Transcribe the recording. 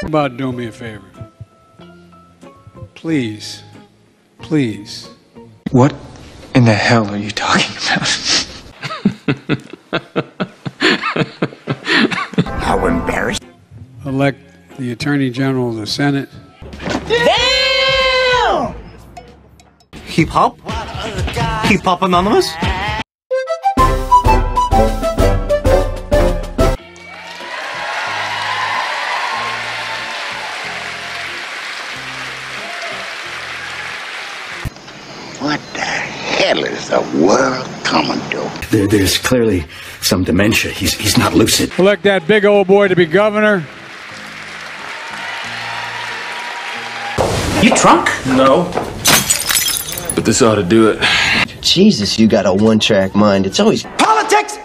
How about doing me a favor? Please, please. What in the hell are you talking about? How embarrassing. Elect the Attorney General of the Senate. Damn! Hip hop? Hip hop anonymous? Hell is the world coming to? There, there's clearly some dementia. He's, he's not lucid. Elect that big old boy to be governor. You drunk? No. But this ought to do it. Jesus, you got a one track mind. It's always Politics!